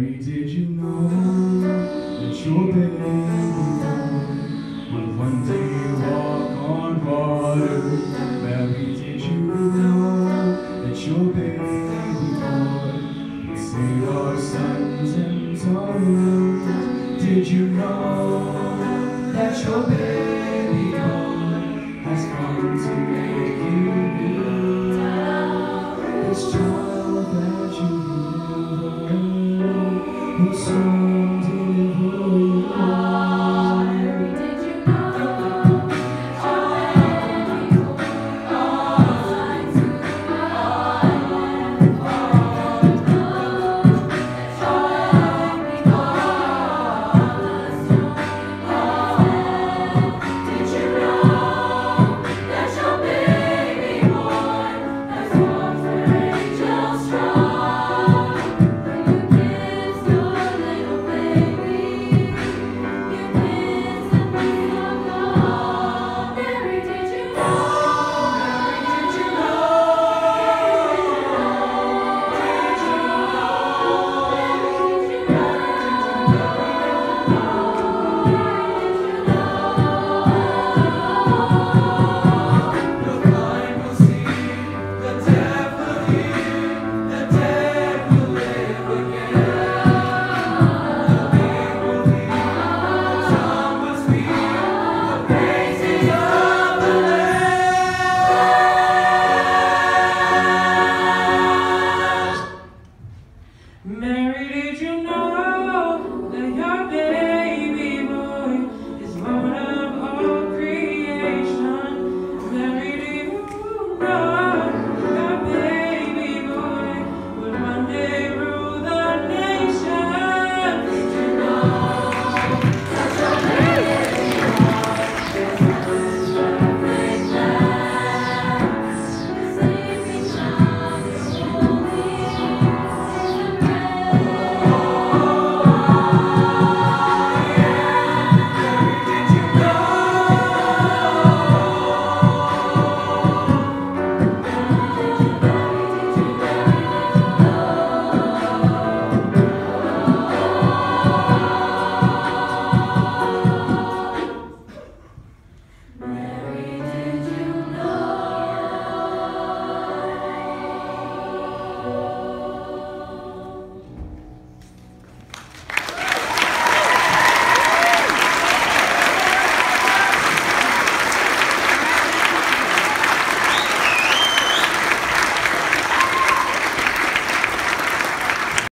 Mary, did you know that your baby boy would one day walk on water? Mary, did you know that your baby boy would save our sons and daughters? Did you know that your baby now.